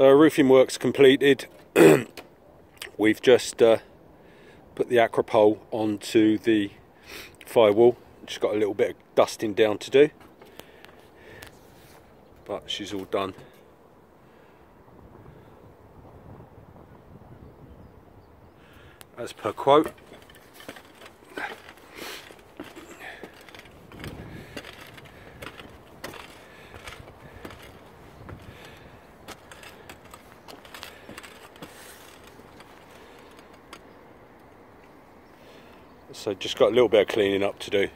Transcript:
Uh, roofing works completed. We've just uh, put the Acrypol onto the firewall. Just got a little bit of dusting down to do. But she's all done. As per quote. So just got a little bit of cleaning up to do.